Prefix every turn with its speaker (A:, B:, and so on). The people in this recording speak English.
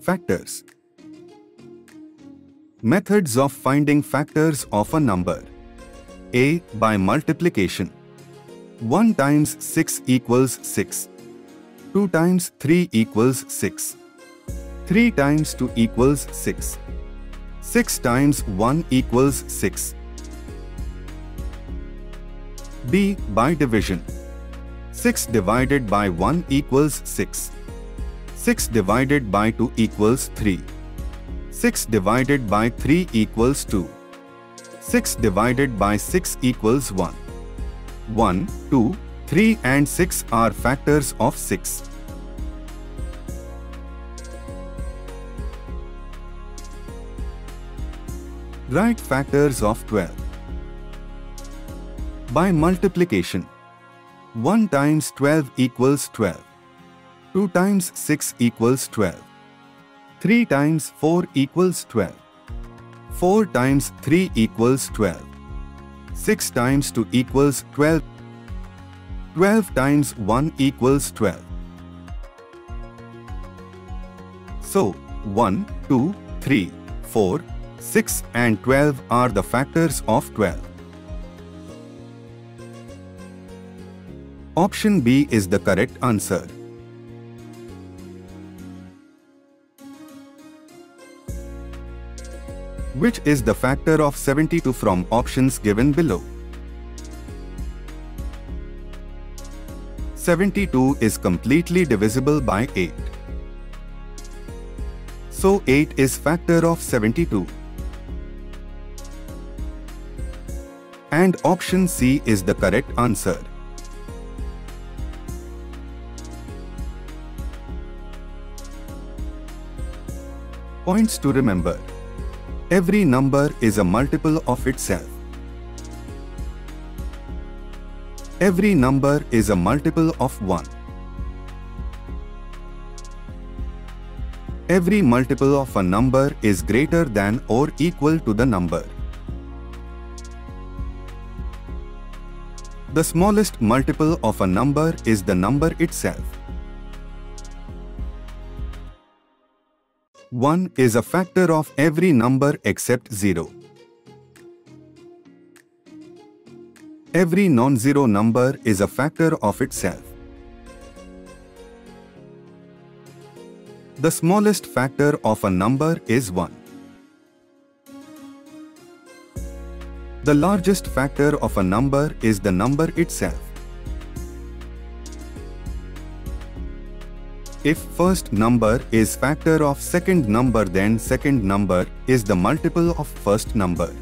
A: Factors Methods of finding factors of a number. A. By multiplication. 1 times 6 equals 6. 2 times 3 equals 6. 3 times 2 equals 6. 6 times 1 equals 6. B. By division. 6 divided by 1 equals 6. 6 divided by 2 equals 3. 6 divided by 3 equals 2. 6 divided by 6 equals 1. 1, 2, 3 and 6 are factors of 6. Write factors of 12. By multiplication. 1 times 12 equals 12. 2 times 6 equals 12. 3 times 4 equals 12. 4 times 3 equals 12. 6 times 2 equals 12. 12 times 1 equals 12. So, 1, 2, 3, 4, 6 and 12 are the factors of 12. Option B is the correct answer. Which is the factor of 72 from options given below? 72 is completely divisible by 8. So 8 is factor of 72. And option C is the correct answer. Points to remember. Every number is a multiple of itself. Every number is a multiple of 1. Every multiple of a number is greater than or equal to the number. The smallest multiple of a number is the number itself. 1 is a factor of every number except 0. Every non-zero number is a factor of itself. The smallest factor of a number is 1. The largest factor of a number is the number itself. If first number is factor of second number then second number is the multiple of first number.